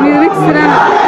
Müzik sıra.